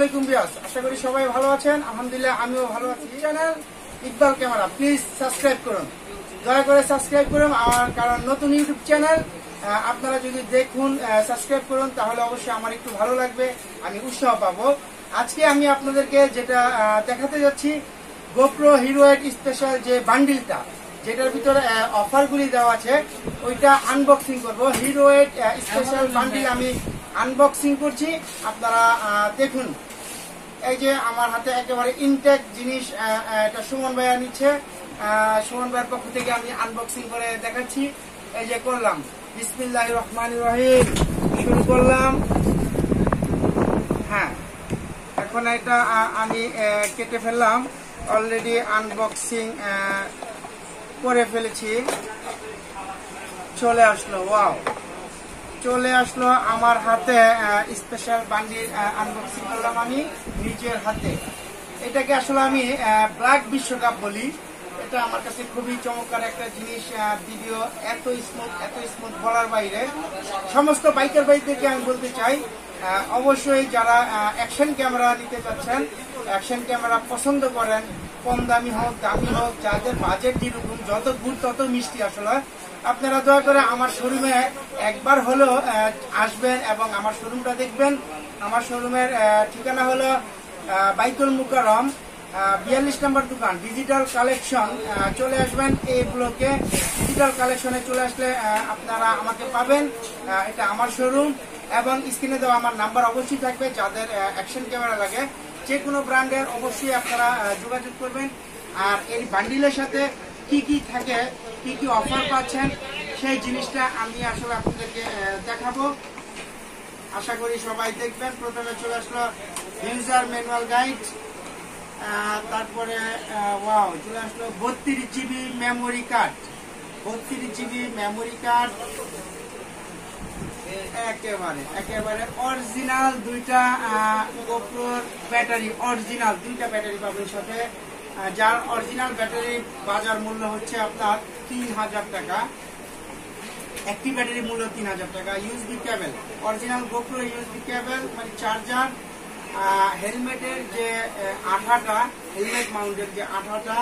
আসসালামাইকুম বিয়াস আশা করি সবাই ভালো আছেন। আলহামদুলিল্লাহ আমিও ভালো আছি। Channel Iqbal camera please subscribe করুন। দয়া করে সাবস্ক্রাইব করুন আমার কারণ নতুন ইউটিউব চ্যানেল আপনারা যদি দেখুন সাবস্ক্রাইব করুন তাহলে অবশ্যই আমার একটু ভালো লাগবে আমি উৎসাহ পাবো। আজকে আমি আপনাদেরকে যেটা দেখাতে যাচ্ছি গোপ্রো হিরোয়েড স্পেশাল যে বান্ডিলটা যেটার ভিতরে অফারগুলি দেওয়া আছে ওইটা আনবক্সিং করব। হিরোয়েড স্পেশাল বান্ডিল আমি আনবক্সিং করছি। আপনারা দেখুন। এই যে আমার হাতে একেবারে ইনটেক জিনিস এটা সুমন ভাইয়া নিচ্ছে। সুমন ভাইয়ের পক্ষ থেকে আমি আনবক্সিং করে দেখাচ্ছি। এই যে করলাম। বিসমিল্লাহ রহমান রহিম। শুরু করলাম। হ্যাঁ। এখন এটা আমি কেটে ফেললাম। অলরেডি আনবক্সিং করে ফেলেছি। চলে আসলো। ওয়াও চলে আসলো আমার হাতে স্পেশাল বান্ডিল আনবক্সিং করলাম আমি নিজের হাতে। এটাকে আসলে আমি ব্ল্যাক বিশ্বকাপ বলি। এটা আমার কাছে খুবই চমৎকার একটা জিনিস ভিডিও এত স্মুথ এত স্মুথ বলার বাইরে। সমস্ত বাইকের বাইকদেরকে আমি বলতে চাই অবশ্যই যারা অ্যাকশন ক্যামেরা নিতে চাচ্ছেন অ্যাকশন ক্যামেরা পছন্দ করেন, কম দামি হোক দামি হোক, যাদের বাজেট যেরকম যত গুড় তত মিষ্টি আসলে আপনারা দয়া করে আমার শোরুমে একবার আহ, আসবেন এবং আমার শোরুমটা দেখবেন। আমার শোরুমের ঠিকানা হলো বাইতুল মুকারম বিয়াল্লিশ নম্বর দোকান ডিজিটাল কালেকশন চলে আসবেন এই ব্লকে। ডিজিটাল কালেকশনে চলে আসলে আপনারা আমাকে পাবেন এটা আমার শোরুম এবং স্ক্রিনে দেওয়া আমার নাম্বার অবশ্যই থাকবে যাদের অ্যাকশন ক্যামেরা লাগে। যে কোনো ব্র্যান্ডের অবশ্যই আপনারা যোগাযোগ করবেন। আর এই বান্ডিলের সাথে কি কি থাকে কি কি অফার পাচ্ছেন, সেই জিনিসটা আমি আসলে আপনাদেরকে দেখাবো। আশা করি সবাই দেখবেন। প্রথমে চলে আসলো ইউজার ম্যানুয়াল গাইড তারপরে ওয়াও চলে আসলো বত্রিশ জিবি মেমোরি কার্ড বত্রিশ জিবি মেমোরি কার্ড একেবারে একেবারে অরিজিনাল দুইটা ব্যাটারি অরিজিনাল দুইটা ব্যাটারি পাবেন সাথে। যার অরিজিনাল ব্যাটারি বাজার মূল্য হচ্ছে আপনার তিন হাজার টাকা। একটি ব্যাটারি মূল্য তিন হাজার টাকা। USB cable original GoPro USB cable মানে চার্জার হেলমেটের যে আঠাটা হেলমেট মাউন্টের যে আঠাটা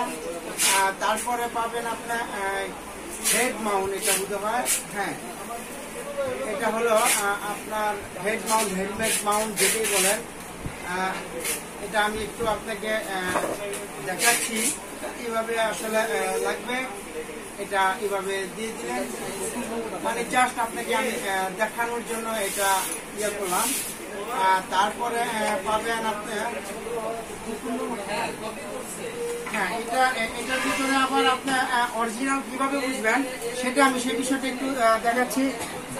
তারপরে পাবেন আপনার হেড মাউন্ট এটা বুঝতে হয়। হ্যাঁ। এটা হলো আপনার হেড মাউন্ট হেলমেট মাউন্ট যেটাই বলেন। এটা আমি একটু আপনাকে দেখাচ্ছি। কীভাবে আসলে লাগবে। এটা এভাবে দিয়ে দিলেন। মানে জাস্ট আপনাকে আমি দেখানোর জন্য এটা ইয়ে করলাম। তারপরে পাবেন আপনার হ্যাঁ এটা, এটার ভিতরে আবার আপনার অরিজিনাল কীভাবে বুঝবেন, সেটা আমি সেই বিষয়টা একটু দেখাচ্ছি।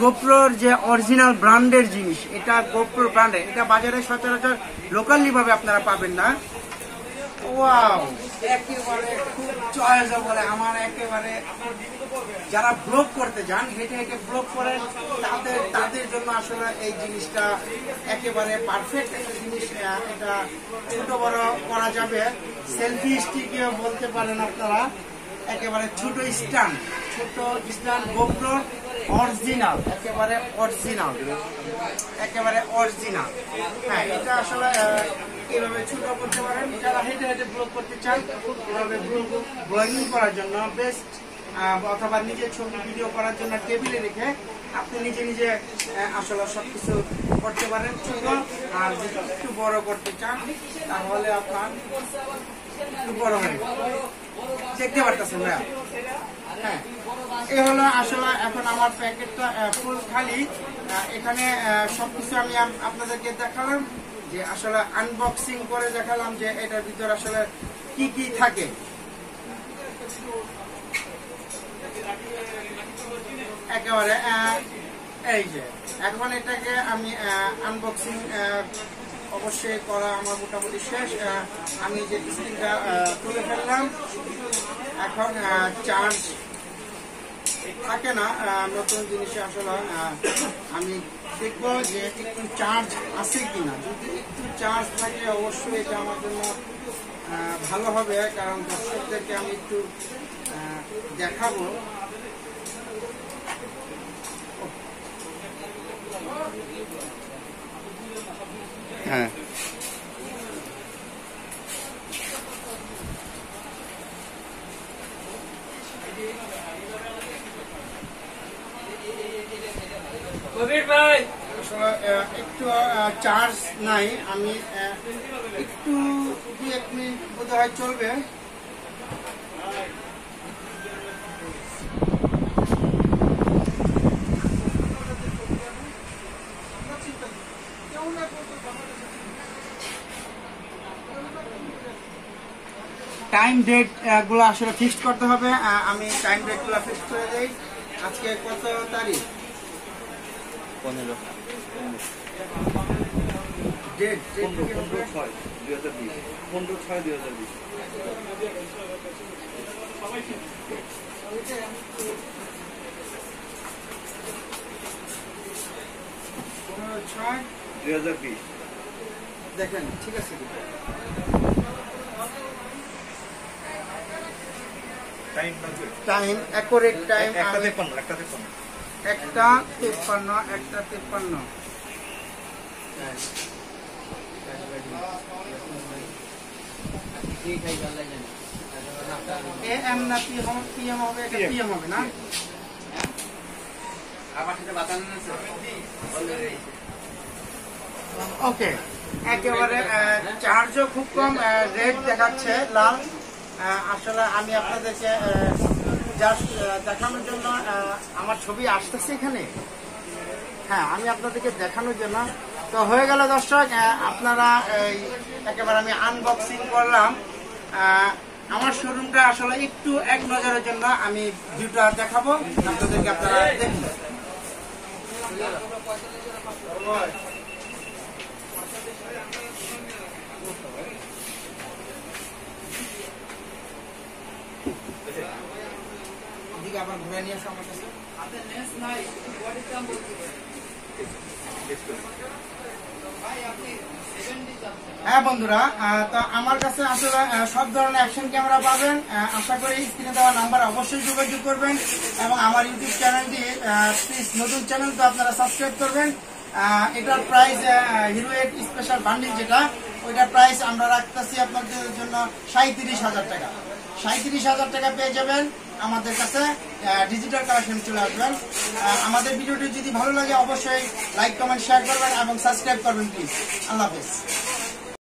গোপ্রোর যে অরিজিনাল ব্র্যান্ডের জিনিস, এটা গোপ্রো ব্র্যান্ডের এটা বাজারে সচরাচর লোকালি ভাবে আপনারা পাবেন না। ওয়াও একেবারে আমার একেবারে যারা ব্লগ করতে যান, হেঁটে হেঁটে ব্লগ করেন তাদের তাদের জন্য আসলে এই জিনিসটা একেবারে পারফেক্ট একটা জিনিস। এটা ছোট বড় করা যাবে। সেলফি স্টিকে বলতে পারেন আপনারা। একেবারে ছোট স্ট্যান্ড ছোট স্ট্যান্ড গোপ্রো অরিজিনাল একেবারে অরিজিনাল একেবারে অরিজিনাল হ্যাঁ এটা আসলে এভাবে ছোট করতে পারেন? যারা হেঁটে হেঁটে ব্লগ করতে চান এভাবে ব্লগিং করার জন্য? বেস্ট অথবা নিজে ছবি ভিডিও করার জন্য টেবিলে রেখে আপনি নিজে নিজে আসলে সবকিছু করতে পারেন ছোট। আর যদি একটু বড় করতে চান, তাহলে আপনার একটু বড় হয়ে দেখতে পারতেছেন ভাইয়া? হ্যাঁ। এই হলো আসলে এখন আমার প্যাকেটটা ফুল খালি। এখানে সবকিছু আমি আপ- আপনাদেরকে দেখালাম। যে আসলে আনবক্সিং করে দেখালাম যে এটার ভিতরে আসলে কি কি থাকে। একেবারে এই যে, এখন এটাকে আমি আনবক্সিং অবশ্যই করা আমার মোটামুটি শেষ। আমি যে স্ক্রিনটা তুলে ফেললাম, এখন চার্জ থাকে না নতুন জিনিস আসলে আমি দেখব যে একটু চার্জ আছে কি না যদি একটু চার্জ থাকে, অবশ্যই এটা আমার জন্য ভালো হবে, কারণ দর্শকদেরকে আমি একটু দেখাবো। হ্যাঁ। টাইম ডেট একটু চার্জ নাই। আমি একটু বোধ হয় চলবে। টাইম আসলে ফিক্সড করতে হবে। আমি টাইম ডেটগুলো ফিক্সড করে দিই। আজকে কত তারিখ? পনেরো। ডেট পনেরো ছয় দুই হাজার বিশ। পনেরো ছয় দুই হাজার বিশ। ছয়। দুই হাজার বিশ। দেখেন ঠিক আছে। টাইম টাইম অ্যাকোরেট টাইম একটা তেপান্ন একটা তেপান্ন একটা তেপ্পান্ন একটা তেপ্পান্ন। এম হবে না? ওকে, একেবারে চার্জও খুব কম রেট দেখাচ্ছে, লাল। আসলে আমি আপনাদেরকে জাস্ট দেখানোর জন্য আমার ছবি আসতেছে এখানে? হ্যাঁ আমি আপনাদেরকে দেখানোর জন্য। তো হয়ে গেল দর্শক আপনারা এই একেবারে আমি আনবক্সিং করলাম। আমার শোরুমটা আসলে একটু এক নজরের জন্য আমি ভিউটা দেখাবো। আপনাদেরকে আপনারা দেখুন। আবার ঘুরে নিয়ে আমার কাছে। হ্যাঁ বন্ধুরা তো আমার কাছে আসলে সব ধরনের অ্যাকশন ক্যামেরা পাবেন। আশা করি স্ক্রিনে দেওয়া নাম্বার অবশ্যই যোগাযোগ করবেন এবং আমার ইউটিউব চ্যানেলটি প্লিজ নতুন চ্যানেল তো আপনারা সাবস্ক্রাইব করবেন। এটার price hero eight special bundle যেটা ওইটার প্রাইস আমরা রাখতেছি আপনাদের জন্য সাঁত্রিশ হাজার টাকা। সাঁত্রিশ হাজার টাকা পেয়ে যাবেন আমাদের কাছে ডিজিটাল কালেকশন চলে আসবেন। আমাদের ভিডিওটি যদি ভালো লাগে, অবশ্যই লাইক কমেন্ট শেয়ার করবেন এবং সাবস্ক্রাইব করবেন প্লিজ আল্লাহ হাফেজ।